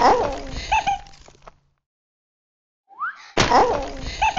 Oh. oh.